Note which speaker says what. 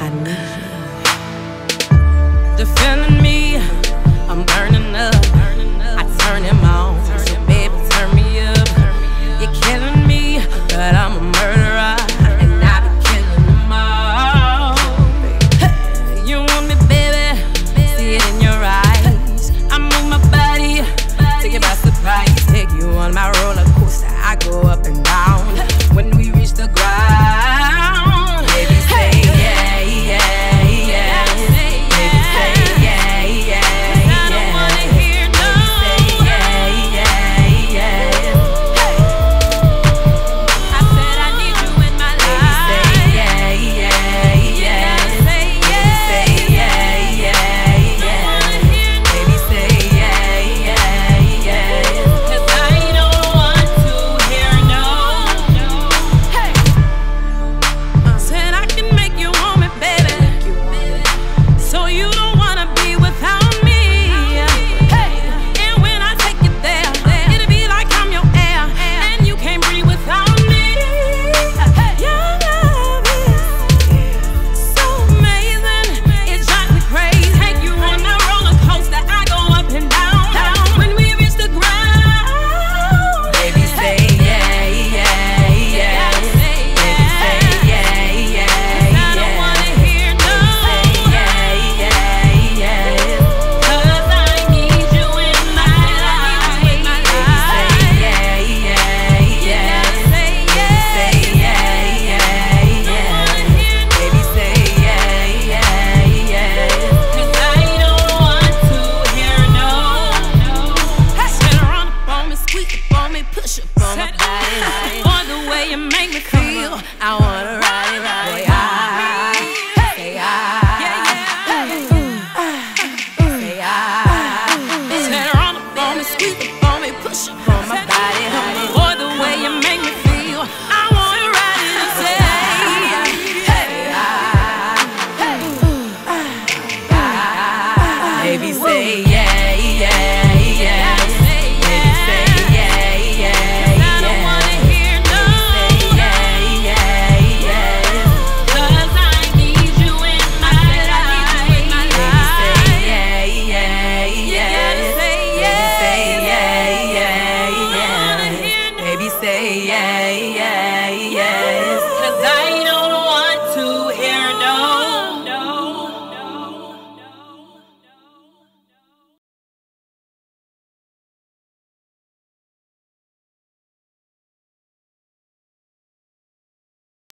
Speaker 1: I need. Defending me, I'm burning up. I turn him on, so baby, turn me up. You're killing me, but I'm a murderer. And I be killing them all. You want me, baby? See it in your eyes. I move my body, take it by surprise. Take you on my roller coaster, I go up and down. We up on me, push up on my body. boy. the way you make me feel, I wanna ride it, ride Hey.